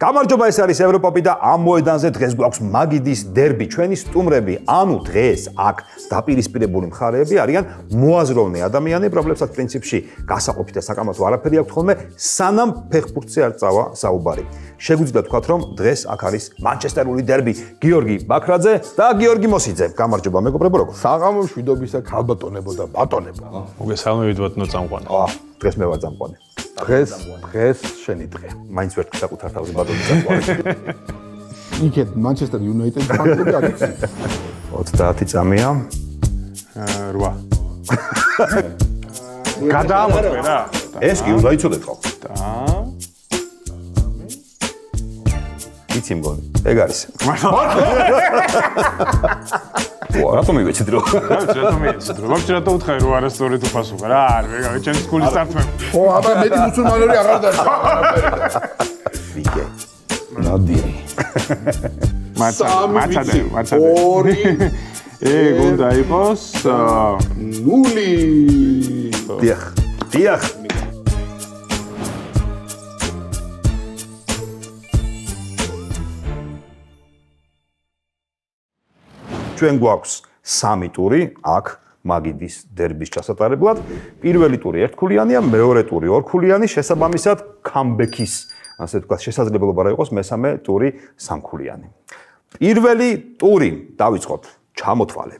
გამარჯობა ეს არის ევროპოპი და ამ მოედანზე დღეს გვაქვს მაგიდის დერბი. ჩვენი სტუმრები ანუ დღეს აქ დაპირისპირებული მხარეები არიან მოაზროვნე ადამიანები რომლებსაც პრინციპში გასაყოფით და საკამათო არაფერი აქვს ხოლმე სანამ ფეხბურთზე არ წავა საუბარი. შეგვიძლია თქვათ რომ დღეს აქ არის მანჩესტერული დერბი. გიორგი ბაქრაძე და გიორგი მოსიძე. გამარჯობა მეგობრებო როგორ? საღამო შვიდობისა ქალბატონებო და ბატონებო. მოგესალმებით ბატონო წამყვანი. აა დღეს მე ვარ წამყვანი დღეს დღეს შენი დღე. მაინც ვერ საკუთარ თავზე ბატონი საყვარელი. იქეთ მანჩესტერ იუნაიტედ ფანები არის. 30 წამია. აა 8. გადაამოწმე რა. ეს კი უნდა იცოდეთ ხო? და იცი მგონი. ეგ არის. ვა, რატომ მივეცით რო? რა ვიცი, რატომ მივეცით რო? მაგ შეიძლება უთხარი რო არასწორად უფასო რა არის, ვეგა, ჩემი სკოლის სტარტმე. ხო, აბა მეტი მუსულმანური აღარ დაჭა. ვიგე. ნადირი. მაცა, მაცა და მაცა ორი. ეგ უნდა იყოს ნული. დიახ. დიახ. ჩვენ გვაქვს სამი ტური აქ მაგიდის დერბის ჩასატარებლად. პირველი ტური ერთქულიანია, მეორე ტური ორქულიანი, შესაბამისად კამბექის, ასე ვთქვათ, შესაძლებლობა რა იყოს მესამე ტური სამქულიანი. პირველი ტური დავიწყოთ, ჩამოთვალე.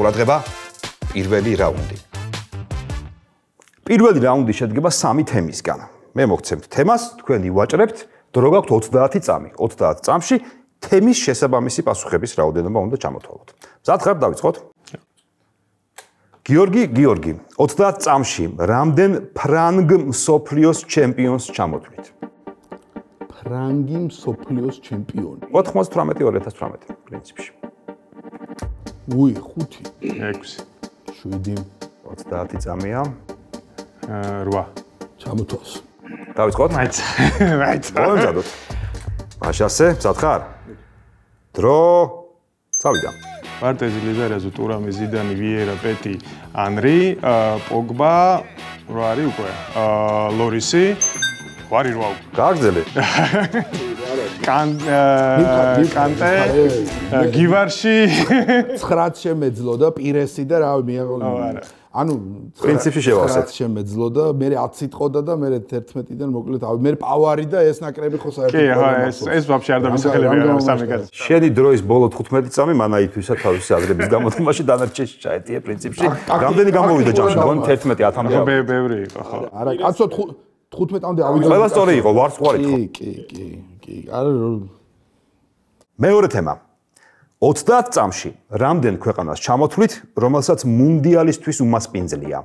ყურადღება, პირველი რაუნდი. პირველი რაუნდი შედგება სამი თემისგან. მე მოგცემთ თემას, თქვენ ივაჭრებთ, დრო გაქვთ 30 წამი. 30 წამში თემის შესაბამისი პასუხების რაოდენობა უნდა ჩამოთვალოთ. მზად ხართ დავიწყოთ? გიორგი, გიორგი, 30 წამში რამდენ ფრანგ მსოფლიოს ჩემპიონს ჩამოთვლით? ფრანგი მსოფლიოს ჩემპიონი. 98-2018 პრინციპში. უი, 5, 6, 7, 30 წამია. აა 8. ჩამოთვალს. დავიწყოთ? მაიც. მაიც. მომზადოთ. მაშასე, მზად ხარ? დრო წავიდა. მარტეზი ლიზარეზო ტურამი ზიდანი ვიერა პეტი ანრი პოგბა რა არის უკვე? ლორისი ვარი რა გაგზელე კან კანტე გივარში. 9 შემეძლო და პირესი და რავი მიაღო ანუ პრინციპში შევავსეთ. შემეძლო და მე 10 სიტყოდა და მე 11-დან მოკლედ ავი მე პავარი და ეს ნაკრები ხო საერთოდ კი ხო ეს ეს ვაფშე არ დამისახელები არა სამი კაცი. შენი დროის ბოლო 15 წამი მანაითვისა თავისი აზრების გამოთქმაში დანარჩენში ჩაეტია პრინციპში. რამდენი გამოვიდა ჯამში? გონ 11 10-მდე. მე ბევრი იყო ხო. არა კაცო 15-მდე ავიდა. ყველა სწორი იყო, ვარსკვლავი ხო? კი, კი, კი, კი. არა მეორე თემა. 30 წამში რამდენ ქვეყანას ჩამოთვლით, რომელსაც მუნდიალისტვის უმასპინძლია?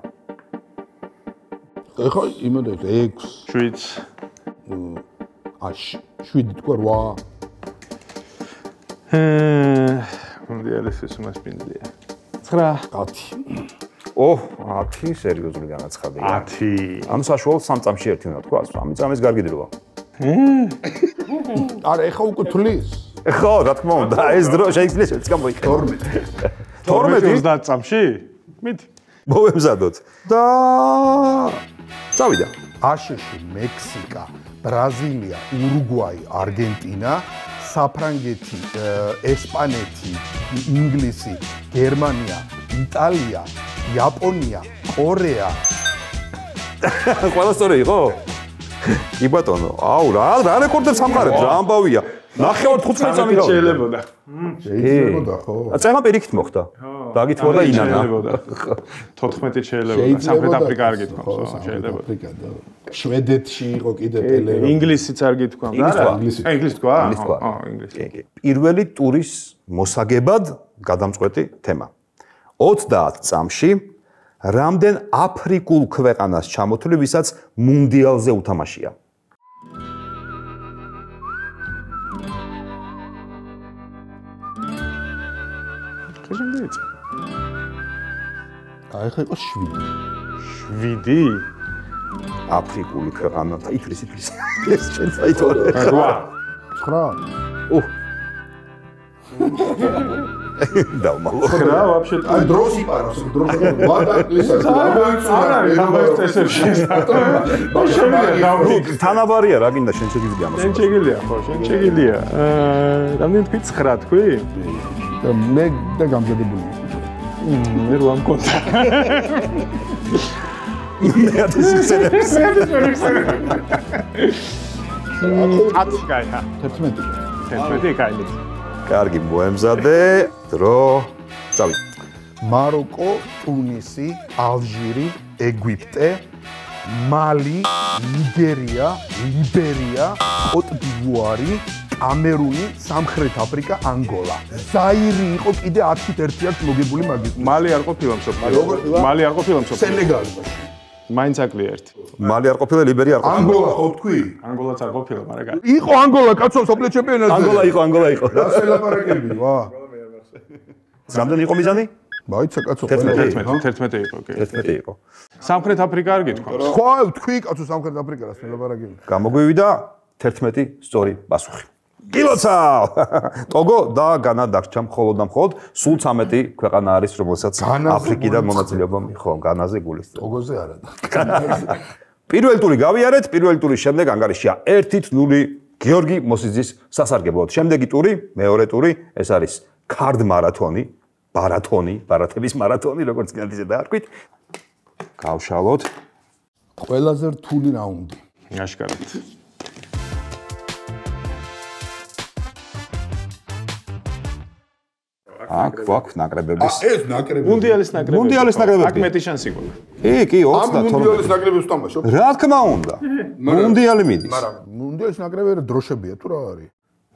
ეხა იმედი 6 7 აშ 7 თქვა 8 აა მუნდიალისტვის უმასპინძლია. 9 10 ო 10 სერიოზული განაცხადია. 10 ანუ საშუალო 3 წამში ერთი უნდა თქვა 3 წამის გარგი დროა არა ეხა უკვე თulis ხო, რა თქმა უნდა, ეს დრო შეიძლება შეც გამოიყენო. 12. 12 30 წამში? მით. მოვემზადოთ. და წავიდა. აშში მექსიკა, ბრაზილია, ურუგვაი, არგენტინა, საფრანგეთი, ესპანეთი, ინგლისი, გერმანია, იტალია, იაპონია, კორეა. ყველა სწორი იყო? კი ბატონო, აუ რა რა რეკორდებს ამყარებს რა ამბავია. ნახევარ 15 წამი გავა. შეიძლებოდა. შეიძლებოდა ხო? აწემა პირიქით მოხდა. დაგითხოვა ინანა. შეიძლება. 14 შეიძლება. სამხრეთ აფრიკა არ გითხრა. შეიძლება. აფრიკა და შვედეთში იყო კიდე პელე. ინგლისიც არ გითქვა. ინგლისი. აა ინგლისი ინგლისი თქვა. აა ინგლისი. კი, კი. პირველი ტურის მოსაგებად გადამწყვეტი თემა. 30 წამში რამდენ აფრიკულ ქვეყანას ჩამოთვლი, ვისაც მუნდიალზე უთამაშია? აი ხა იყო 7. 7? აფრიკული ქვეყანა და ითვლის ითვლის. ეს ჩვენ საიტო. 8. 9. ო. დავმალო. რა ვაფშე აი დროს იპაროს, დროს ვატაკლისას გამოიწვია. არ არის თამაშ წესებში შევიდა დავი თანაბარია რა გინდა შენ შეგიძლია ამას. შენ შეგიძლია ხო შენ შეგიძლია აა რამდენი თქვი 9 თქვი და მე და გამზადებული. მე რა მქონდა. მე ათის ხსენებს. ათი გაიჰა. 11. 11 გაილეთ. კარგი, მოემზადე, დრო. წავი. მაროკო, ტუნისი, ალჟირი, ეგვიპტე, მალი, ნიგერია, ლიბერია, კოტ დ'ივუარი, კამერუნი, სამხრეთ აფრიკა, ანგოლა. ზაირი იყო კიდე 10-1 აქვს მოგებული მაგის. მალი არ ყოფილა მსოფლიო მალი არ ყოფილა მსოფლიო სენეგალი. მაინც აკლია ერთი მალი არ ყოფილა ლიბერია არ ყოფილა ანგოლა ხო თქვი? ანგოლაც არ ყოფილა მაგრამ კაი იყო ანგოლა კაცო სოფლიო ჩემპიონატზე. ანგოლა იყო ანგოლა იყო რა შელაპარაკები, ვა. რამდენი იყო მიზანი მაიცა კაცო. 11. 11 11 იყო კი 11 იყო სამხრეთ აფრიკა არ გითქვა ხო, თქვი კაცო სამხრეთ აფრიკა რა შელაპარაკები. გამოგვივიდა 11 სწორი პასუხი კილოცა ტოგო და განა დარჩა მხოლოდ და მხოლოდ სულ 13 ქვეყანა არის რომელსაც აფრიკიდან მონაწილეობა ხო განაზე გულისწევ ოგოზე არა და. პირველი ტური გავიარეთ. პირველი ტურის შემდეგ ანგარიშია 1-0 გიორგი მოსიძის სასარგებლოდ. შემდეგი ტური მეორე ტური ეს არის კარდ მარათონი ბარათონი ბარათების მარათონი როგორც კიდე დაარქვით. გავშალოთ. ყველაზე რთული რაუნდი. აშკარად აქ გვაქვს ნაკრებების ეს ნაკრები. მუნდიალის ნაკრები. მუნდიალის ნაკრებები. აქ მეტი შანსი გვაქვს კი კი ამ 32 მუნდიალის ნაკრებებს თამაშობ. რა თქმა უნდა მუნდიალი მიდის. მაგრამ მუნდიალის ნაკრები რა დროშებია თუ რა არის?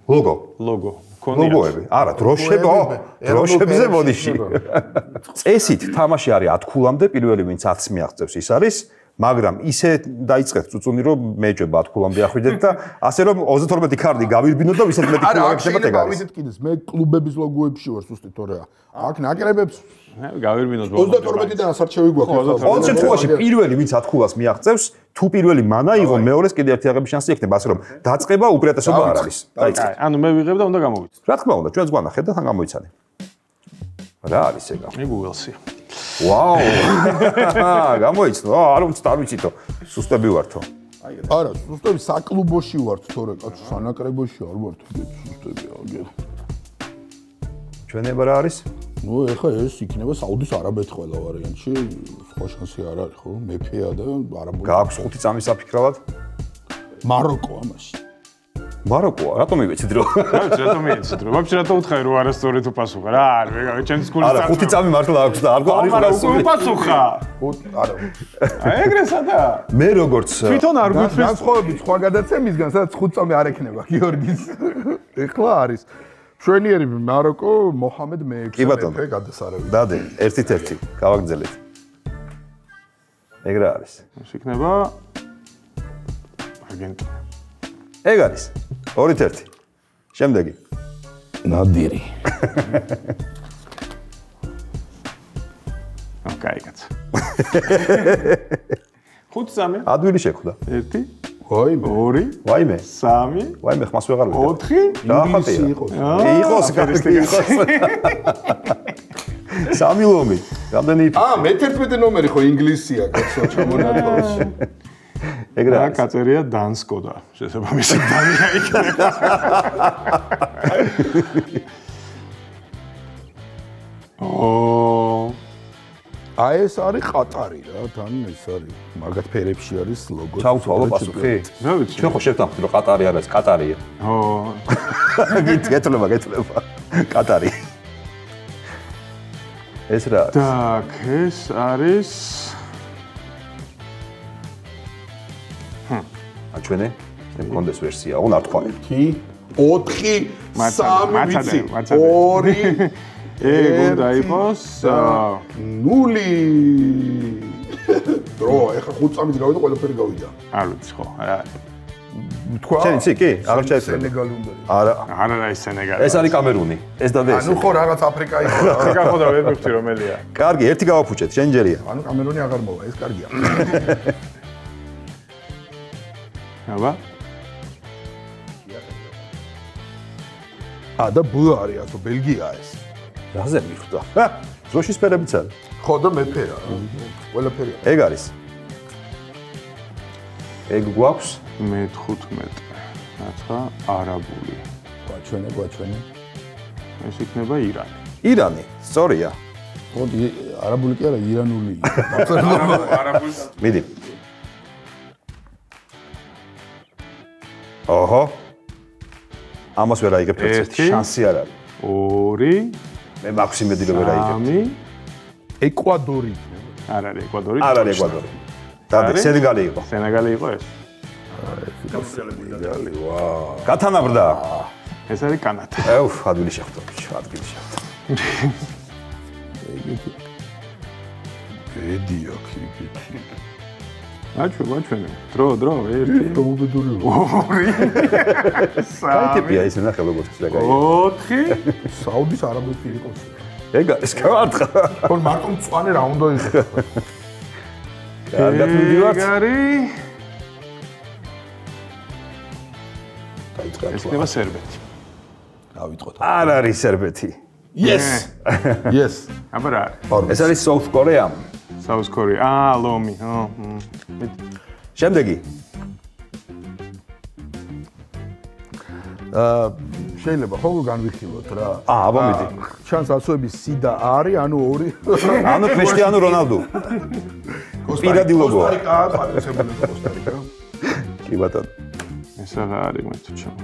ლოგო. ლოგო ქონია ლოგოები. არა დროშები ო დროშებზე მოდიში წესით თამაში არის 10 ქულამდე პირველი ვინც 10-ს მიაღწევს ის არის მაგრამ ისე დაიწყეთ წუწუნი რომ მეჯება 10 ქულამდე ახვიდეთ და ასე რომ 32 კარდი გავირბინოთ და ვისაც მეტი არა, ქულა შეიძლება ეგ არის ავიდეთ კიდეს. მე კლუბების ლოგოებში ვარ სუსტი თორე. აქ ნაკრებებს გავირბინოთ 32-დან ასარჩევი გვაქვს. ყოველ შემთხვევაში პირველი ვინც 10 ქულას მიაღწევს თუ პირველი მანა იღო მეორეს კიდე ერთი აღების შანსი ექნება ასე რომ დაწყება უპირატესობა არ არის. დაიწყე კაი ანუ მე ვიღებ და უნდა გამოვიდე რა თქმა უნდა ჩვენს გვანახეთ და თან გამოიცანე რა არის ეგა მე გუგლსი ვაუ გამოიცნო აა, არ ვიცით არ ვიცითო სუსტები ვართო არა, სუსტები საკლუბოში ვართ თორე კაცო, სანაკრებოში არ ვართ სუსტები აგერ. ჩვენება რა არის ნუ ეხა ეს იქნება საუდის არაბეთ ყველა ვარიანტში, სხვა შანსი არ არის ხო? მეფეა და არაბული. გააქვს ხუთი წამის საფიქრალად მაროკო ამაში. მაროკოა რატომ ივეცით ვიცი რატომ მიეცეთ რომ ვაფშე რატო უთხარი რომ არასწორი თუ პასუხა რა არის ვეგა ჩემს გულის არა ხუთი წამი მართლა აქვს და არ არ იყო არა უპასუხა ხო, არა. აი ეგრე სადა მე როგორც თვითონ არ გვითხრეს განსხვავებით სხვა გადაცემისგან, სადაც 5 წამი არ ექნება გიორგის. ეხლა არის. ჩვენიერი მაროკო მოჰამედ მე-6 კი ბატონო. გადასარევი. დადე ერთით ერთი გავაგზელეთ ეგ რა არის ის იქნება არგენტინა ეგ არის. ორით ერთი შემდეგი. ნადირი. ო კაი კაც ხუთ სამი ადვილი შეხვდა ერთი. ვაი მე. ორი. ვაიმე. სამი. ვაიმე ხმას ვეღარ ოთხი. დაახატია. ინგლისი იყოს. იყოს კარგი იყოს. სამი ლომი. რამდენი აა მე-11 ნომერი ხო ინგლისია, კაცო, ჩამონათვალში. ეგ რა რა არის? კაწერია დანსკოდა შესაბამისი დანია იქნება ო აი ეს არის ყატარი რა, თან ეს არის. მაგათ ფერებში არის ლოგო. ჩავთვალო პასუხი რა ვიცი ჩვენ ხო შევთანხმდით რომ ყატარი არის ყატარია ო გით გეთლება გეთლება ყატარი ეს რა არის? так ეს არის ა ჩვენე მე მქონდეს ვერსია. აღარ თქვა? კი. 4 მაცადე, 3 მაცადე, ვიცი მაცადე. 2 ეგ უნდა იყოს აა, ნული. დრო ეხა 5 წამით გავიდა ყველაფერი გავიდა. არ ვიცი ხო რა. არის. თქვა? შენ იცი კი აღარ ჩაეცრება სენეგალი უნდა არა. არ არა ის სენეგალი ეს არის კამერუნი ეს და ეს ანუ ხო რაღაც აფრიკა იყო. რა. აფრიკა ხო და ვერ მივხვდი რომელია. კარგი ერთი გავაფუჭეთ შენ ჯერია. ანუ კამერონი აღარ მოვა ეს კარგია აბა ა და ბ არის ასო ბელგია ეს რაზე მიხვდა? ჰა, დროშის ფერებიც არის. ხო და მეფერა. ყველაფერია. ეგ არის. ეგ გვაქვს მე-15. რაცა არაბული. გვაჩვენე, გვაჩვენე. ეს იქნება ირანი. ირანი, სწორია. ხო, არაბული კი არა, ირანული. არაბული. მიდი. ოჰო. ამას ვერ აიგებ თორე ერთი. შანსი არ არის. 2 მე მაქვს იმედი რომ ვერ აიგებ. 3 ეკვადორი. არ არის ეკვადორი. არ არის ეკვადორი. დადი, არის? სენეგალი იყო. სენეგალი იყო ეს. გალი, ვა. გათანაბრდა. ეს არის კანადა. აუ, ადვილი შეხვდა, ბიჭო, ადგილი შეხვდა. ედი აქ იგი. აჩვენ, აჩვენ. დრო, დრო, ერთი, პრობუდური. ორი, აი სამი, ტიპია ის ნახე როგორც შეგაი. ოთხი. საუდის არაბეთში იყოს. ეგ არის გავარტყა. ხო, მარტო მწვანე რა უნდა იყოს. კარგად მივიდივართ. დაიწყე ეს იქნება სერბეთი. დავიწყოთ. არ არის სერბეთი. Yes. Yes. აბა რა ეს არის South Korea. South Korea. აა, ლომი. ო, შემდეგი. აა შეიძლება ხო განვიხილოთ რა. აა, აბა მიდი. ჩანს ასოების სიდა არის, ანუ ორი. ანუ კრისტიანო რონალდუ. პირადი ლოგოა. კოსტარიკა პატივისებული კოსტარიკა. კი ბატონო. ეს რა არის მე თუ ჩავ.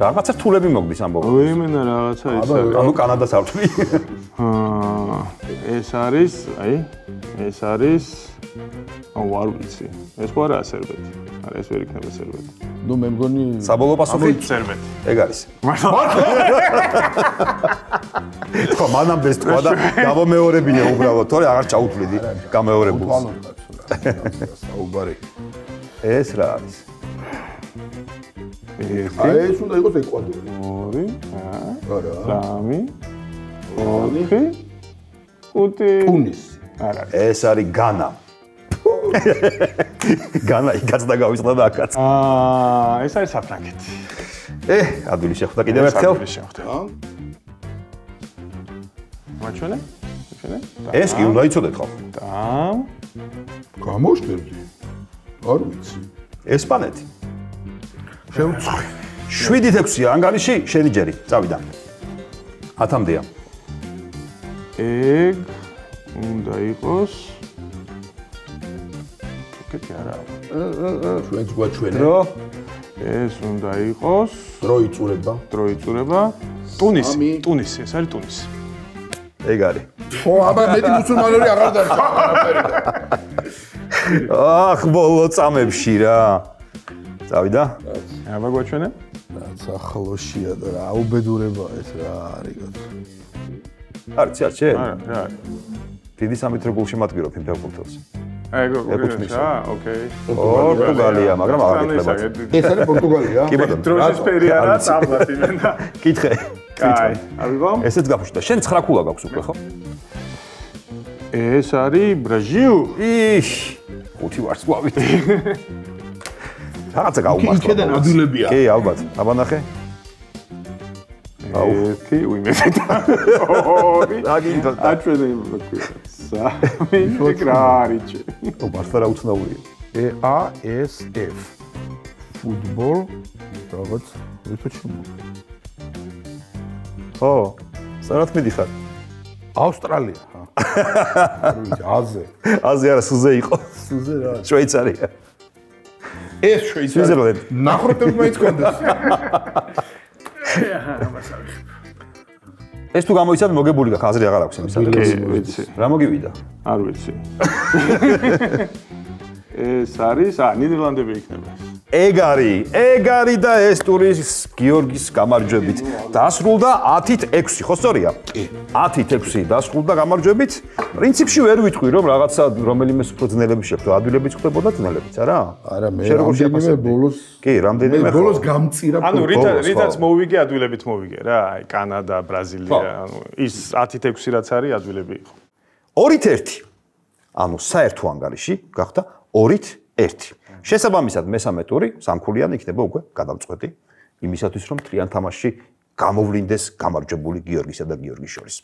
რაღაცა რთულები მოგდის ამბობ. ვეიმენა რაღაცა ის ანუ კანადას არ ვთვლი. აა, ეს არის, აი, ეს არის აუ არ ვიცი. ეს ხო არა სერბეთი. არა, ეს ვერ იქნება სერბეთი. ნუ მე მგონი საბოლოო პასუხი სერბეთი. ეგ არის. ხო, მანამდე თქვა და გამომეორებინე უბრალოდ, თორე აღარ ჩაუთვლიდი გამეორებულს. საუბარი. ეს რა არის? ერთი, აი ეს უნდა იყოს ეკვადორი. ორი, აა, არა. სამი, ოთხი, ხუთი. ტუნისი. არა. ეს არის განა. განა იქაც და გავიწყდა და აქაც. აა, ეს არის საფრანგეთი. ე, ადვილი შეხვდა კიდევ ერთხელ. შეხვდა. მაჩვენე? მაჩვენე? ეს კი უნდა იცოდეთ ხო? და გამოშტერდი. არ ვიცი. ესპანეთი. შევწყვი. 7-6-ია ანგარიში, შენი ჯერი, წავიდა. 10-მდეა. ეგ უნდა იყოს კეთე არა. ჩვენც გვაჩვენე. დრო ეს უნდა იყოს დრო იწურება. დრო იწურება. ტუნისი, ტუნისი, ეს არის ტუნისი. ეგ არის. ხო, აბა მეტი მუსულმანური აღარ დარჩა. ახ, ბოლო წამებში რა. წავიდა? აბა გვაჩვენე? რაც ახლოშია და რა უბედურება ეს რა არის. არც არჩე. არა, რა არის? დიდი სამეთრო გულში მატკირო ფიმფელ ფუტელს. აი, აა, ოკეი. პორტუგალია, მაგრამ აღარ ეკლებათ. ეს არის პორტუგალია? კი ბატონო. დროშის ფერი არა, ტაბლად იმენა. კითხე. კაი, ავიღო? ესეც გაფუშტა. შენ 9 ქულა გაქვს უკვე, ხო? ეს არის ბრაზილი. იშ, ხუთი ვარსკვლავით. რაღაცა გაუმართლა. იქედან ადვილებია. კი, ალბათ. აბა ნახე. ერთი, უიმედედა. ორი. აგინდა. აჩვენე სამი. რა არის? ო, მართლა რა უცნაურია. E A S F. ფუტბოლ რაღაც ვიფო ჩემო. ხო. სანათ მიდიხარ. ავსტრალია. აზე. აზე არა, სუზე იყო. სუზე რა. შვეიცარია. ეს შვეიცარია. სვიზერლენდი. ნახრობებს ეს თუ გამოიცად მოგებული გაქვს, აზრი აღარ აქვს იმის კი, ადრესზე. ვიცი. რა მოგივიდა? არ ვიცი. ეს არის, ა, ნიდერლანდები იქნება. ეგ არის, ეგ არის და ეს ტურის გიორგის გამარჯვებით დასრულდა 10-ით 6, ხო სწორია? კი. 10-ით 6 დასრულდა გამარჯვებით. პრინციპში ვერ ვიტყვი რომ რაღაცა რომელიმე უფრო ძნელები შეხვდა, ადვილებიც ხდებოდა ძნელებიც, არა? არა, მე რამდენიმე ბოლოს კი, რამდენიმე მე ხო? ბოლოს გამწირა ანუ რითა ბოლოს, რითაც ხო. მოვიგე ადვილებით მოვიგე რა, აი კანადა, ბრაზილია, ანუ ის 10-ით 6 რაც არის ადვილები იყო. 2-ით 1. ანუ საერთო ანგარიში გახდა 2-ით 1. შესაბამისად მესამე ტური სამქულიანი იქნება უკვე გადამწყვეტი იმისათვის რომ ტრიან თამაშში გამოვლინდეს გამარჯვებული გიორგისა და გიორგის შორის.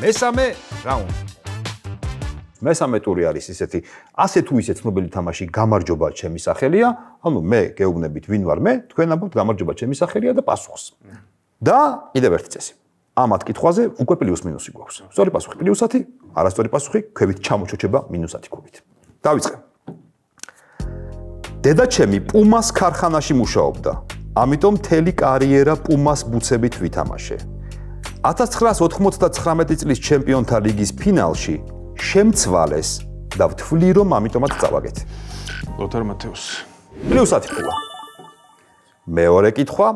მესამე რაუნდი. მესამე ტური არის ისეთი, ასე თუ ისე ცნობილი თამაში გამარჯობა ჩემი სახელია, ანუ მე გეუბნებით ვინ ვარ მე, თქვენ ამბობთ გამარჯობა ჩემი სახელია და პასუხს. და კიდევ ერთი წესი. ამათ კითხვაზე უკვე პლუს მინუსი გვაქვს. სწორი პასუხი პლუსათი, არასწორი პასუხი ქვევით ჩამოჩოჩება მინუსათი ქუბით. დავიწყე. დედაჩემი პუმას ქარხანაში მუშაობდა. ამიტომ მთელი კარიერა პუმას ბუცებით ვითამაშე. 1999 წლის ჩემპიონთა ლიგის ფინალში შემცვალეს და ვთვლი რომ ამიტომაც წავაგეთ. ლოთარ მათეუსი. პლუსათი ყოლა. მეორე კითხვა,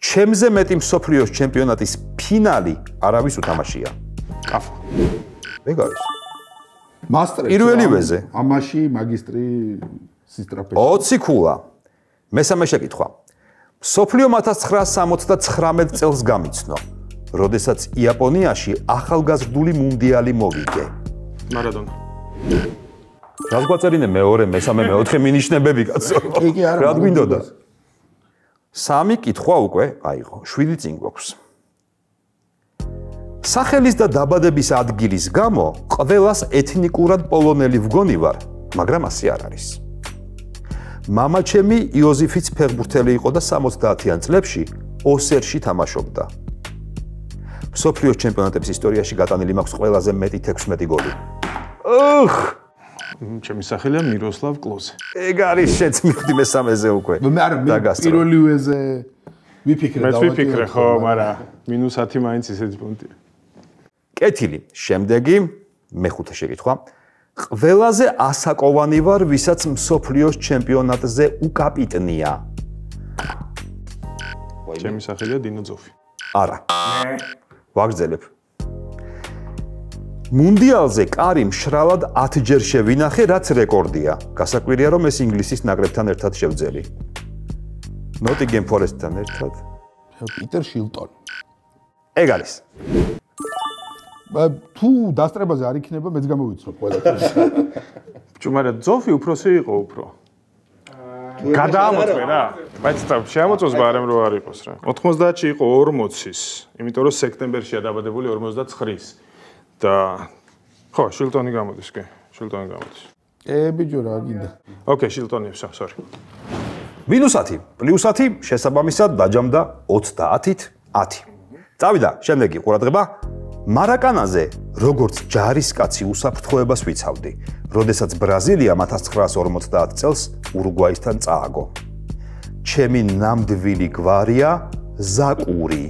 ჩემზე მეტი მსოფლიოს ჩემპიონატის ფინალი არავის უთამაშია. კაფა. ეგ არის. მასტრი. პირველივეზე. ამაში მაგისტრი სისტრაფეში. 20 ქულა. მესამე შეკითხვა. სოფლიო 1979 წელს გამიცნო. როდესაც იაპონიაში ახალგაზრდული მუნდიალი მოვიგე. მარადონა. რას გვაწერინე მეორე, მესამე, მეოთხე მინიშნებები კაცო? კი, კი, არა, რა გვინდოდა? სამი კითხვა უკვე აიღო. 7 წინ გვაქვს. სახელის და დაბადების ადგილის გამო ყველას ეთნიკურად პოლონელი ვგონი ვარ, მაგრამ ასე არ არის. მამაჩემი იოზიფიც ფეხბურთელი იყო და 70-იან წლებში ოსერში თამაშობდა. მსოფლიოს ჩემპიონატების ისტორიაში გატანილი მაქვს ყველაზე მეტი 16 გოლი. ოხ! ჩემი სახელია მიროსლავ კლოზე. ეგ არის შეცმიდი მესამეზე უკვე. მე არა მე დაგასწრო. პირველივეზე ვიფიქრე მეც დავატიო, ვიფიქრე ხო, მაგრამ- მაგრამ მინუს 10 მაინც ისეთი პუნქტია. კეთილი. შემდეგი მეხუთე შეკითხვა. ყველაზე ასაკოვანი ვარ, ვისაც მსოფლიოს ჩემპიონატზე უკაპიტნია. ჩემი სახელია დინო ძოფი. არა. ვაგრძელებ. მუნდიალზე კარი მშრალად 10 ჯერ შევინახე, რაც რეკორდია. გასაკვირია, რომ ეს ინგლისის ნაკრებთან ერთად შევძელი. ნოტინგემ ფორესტთან ერთად. პიტერ შილტონი. ეგ არის. ბა, თუ დასწრებაზე არ იქნება, მეც გამოვიცნობ ყველაფერს. ბჭო, მაგრამ ძოფი უფროსი იყო უფრო. გადაამოწმე რა. բայց და შემოწოს ბარემ რო არ იყოს რა. 90-ში იყო 40-ის, იმიტომ რომ სექტემბერშია დაბადებული 49-ის. და ხო, შილტონი გამოდის კი, შილტონი გამოდის. ე ბიჭო რა გინდა. ოკეი, შილტონი, ვსა, sorry. მინუს 10, პლუს 10, შესაბამისად დაჯამდა 30-ით 10. წავიდა, შემდეგი ყურადღება. მარაკანაზე, როგორც ჯარისკაცი უსაფრთხოებას ვიცავდი, როდესაც ბრაზილიამ 1950 წელს ურუგვაისთან წააგო. ჩემი ნამდვილი გვარია ზაკური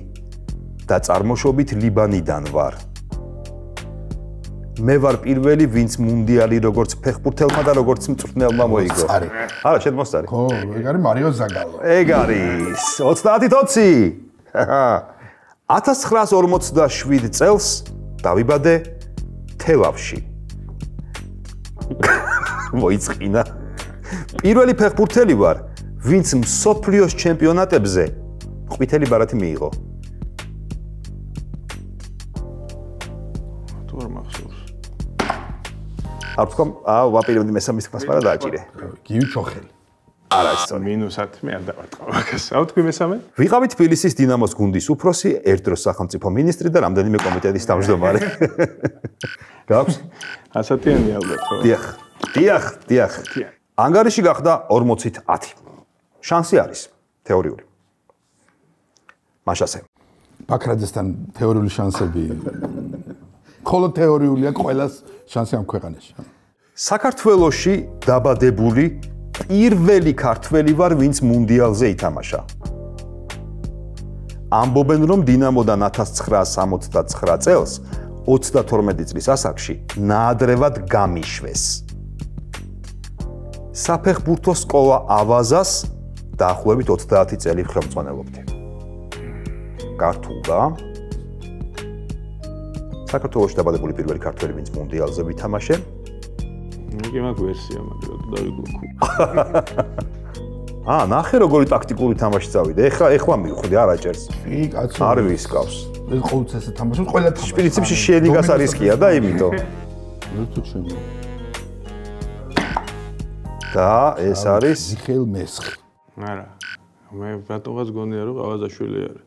და წარმოშობით ლიბანიდან ვარ. მე ვარ პირველი, ვინც მუნდიალი როგორც ფეხბურთელმა და როგორც მწვრთნელმა მოიგო. მოწარი. არა, შენ მოსწარი. ხო, ეგ არის მარიო ზაგალო. ეგ არის 30-ით 20. 1947 წელს დავიბადე თელავში. მოიწყინა. პირველი ფეხბურთელი ვარ, ვინც მსოფლიოს ჩემპიონატებზე ყვითელი ბარათი მიიღო. არ ვთქვა, აა ვაპირებდი მესამის თქმას, მაგრამ დააჭირე. გივი ჩოხელი. არა, ის სწორი. მინუს 10 მე არ დავარტყავ მაგას. აუ თქვი მესამე? ვიყავით თბილისის დინამოს გუნდის უფროსი, ერთ დროს სახელმწიფო მინისტრი და რამდენიმე კომიტეტის თავმჯდომარე. გაქვს? ასათიანი ალბათ ხო? დიახ, დიახ. დიახ. ანგარიში გახდა 40-ით 10. შანსი არის თეორიული. მაშასე. ბაქრაძესთან თეორიული შანსები ხოლო თეორიულია ყველას შანსი ამ ქვეყანაში. საქართველოში დაბადებული პირველი ქართველი ვარ, ვინც მუნდიალზე ითამაშა. ამბობენ, რომ დინამოდან 1969 წელს 32 წლის ასაკში ნაადრევად გამიშვეს. საფეხბურთო სკოლა ავაზას დაახლოებით 30 წელი ხელმძღვანელობდი. გართულდა საქართველოში დაბადებული პირველი ქართველი, ვინც მუნდიალზე ვითამაშე, იგი მაგ ვერსია, მაგრამ დავიგლოქო. აა, ნახე როგორი ტაქტიკური თამაში წავიდა. ეხლა ეხლა მივხვდი არაჭერს. კი, კაცო. არ ვისკავს. ეს ყოველთვის ესე თამაშობს, ყველა თამაშობს. პრინციპში არ რისკია და იმიტომ. თუ ჩემო. და ეს არის მიხეილ მესხი. არა. მე ბატონღაც გონია რომ ყავაზაშვილი არის.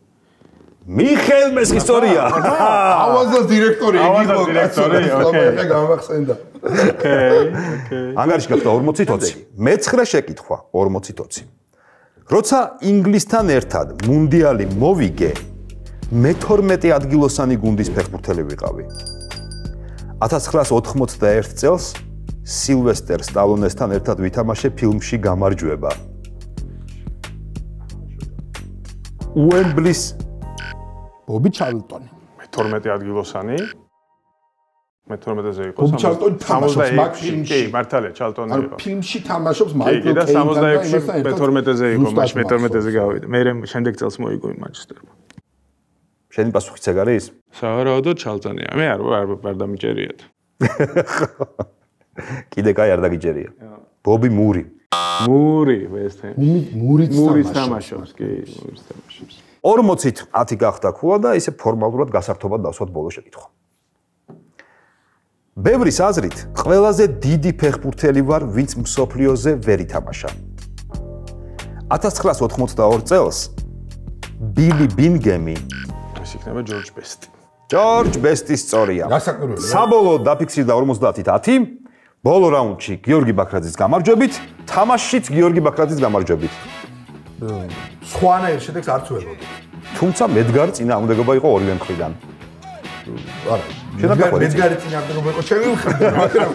მიხეილ მესხისტორია. ავაზას დირექტორი იგი ავაზას იყო დირექტორი, ოკეი. ეხა გამახსენდა ოკეი, ოკეი. ანგარიში გახდა 40-20. მეცხრე შეკითხვა 40-20. როცა ინგლისთან ერთად მუნდიალი მოვიგე, მე-12 ადგილოსანი გუნდის ფეხბურთელი ვიყავი. 1991 წელს სილვესტერ სტალონესთან ერთად ვითამაშე ფილმში გამარჯვება. უემბლის ბობი ჩალტონი მე 12 ადგილოსანი. მე 12-ზე იყო. ბობ ჩალტონი თამაშობს მაგ ფილმში. კი, მართალია, ჩალტონი ანუ იყო. ფილმში თამაშობს მაიკლ კი და კეინთან 66-ში იმასთან მე ერთად 12-ზე იყო, ზუსტად მაშ მე 12-ზე მახსოვს. გავიდა. მე შემდეგ წელს მოიგო იმ მანჩესტერმა. შენი პასუხიც ეგ არის? სავარაუდოდ ჩალტონია. მე არ არ არ დამიჭერიათ. კიდე კაი არ დაგიჯერია. ბობი მური. მური ვესტენ. მუმი- მურიც მურის თამაშობს. თამაშობს, კი, მურის თამაშობს. 40-ით 10 გახდა ქულა და ისე ფორმალურად გასართობად დავსვათ ბოლო შეკითხვა. ბევრის აზრით, ყველაზე დიდი ფეხბურთელი ვარ, ვინც მსოფლიოზე ვერ ითამაშა. 1982 წელს ბილი ბინგემი ეს იქნება ჯორჯ ბესტი. ჯორჯ ბესტის სწორია. საბოლოოდ დაფიქსირდა 50-ით 10. ბოლო რაუნდში გიორგი ბაქრაძის გამარჯვებით, თამაშშიც გიორგი ბაქრაძის გამარჯვებით. სხვანაირ შედეგს არც ველოდი თუმცა მედგარ წინააღმდეგობა იყო ორივე მხრიდან. არა მედგარი წინააღმდეგობა იყო ჩემი მხრიდან მაგრამ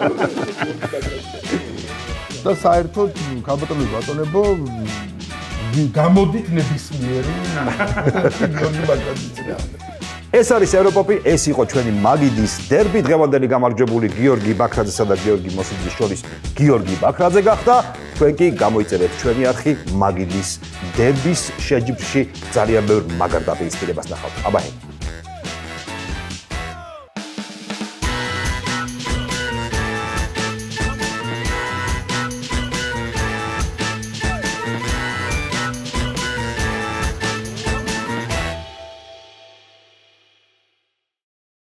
და საერთოდ ქალბატონი ბატონებო გამოდით ნებისმიერი ბაკრაძის წინააღმდეგ. ეს არის ევროპოპი, ეს იყო ჩვენი მაგიდის დერბი, დღევანდელი გამარჯვებული გიორგი ბაქრაძესა და გიორგი მოსიძის შორის გიორგი ბაქრაძე გახდა. თქვენ კი გამოიწერეთ ჩვენი არხი მაგიდის დერბის შეჯიბრში ძალიან ბევრ მაგარ დაპირისპირებას ნახავთ. აბაჰე.